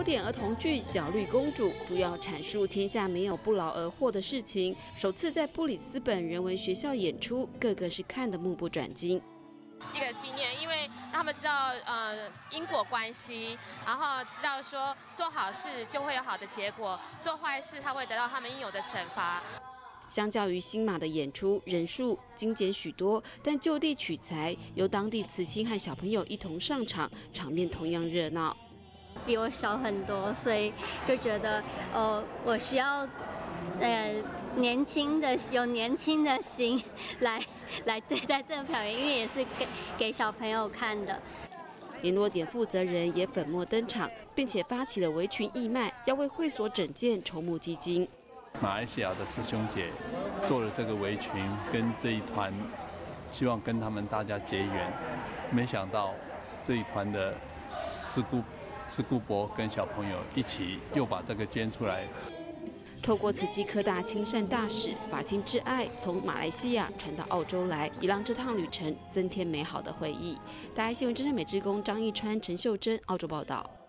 古典儿童剧《小绿公主》主要阐述天下没有不劳而获的事情，首次在布里斯本人文学校演出，个个是看得目不转睛。一个经验，因为让他们知道呃因果关系，然后知道说做好事就会有好的结果，做坏事他会得到他们应有的惩罚。相较于新马的演出人数精简许多，但就地取材，由当地慈心和小朋友一同上场，场面同样热闹。比我小很多，所以就觉得，呃，我需要，呃，年轻的有年轻的心来来对待这个表演，因为也是给给小朋友看的。联络点负责人也粉墨登场，并且发起了围裙义卖，要为会所整建筹募基金。马来西亚的师兄姐做了这个围裙，跟这一团，希望跟他们大家结缘。没想到这一团的师姑、是顾博跟小朋友一起又把这个捐出来。透过慈济科大亲善大使法心之爱从马来西亚传到澳洲来，也让这趟旅程增添美好的回忆。大爱新闻真善美职工张义川、陈秀珍，澳洲报道。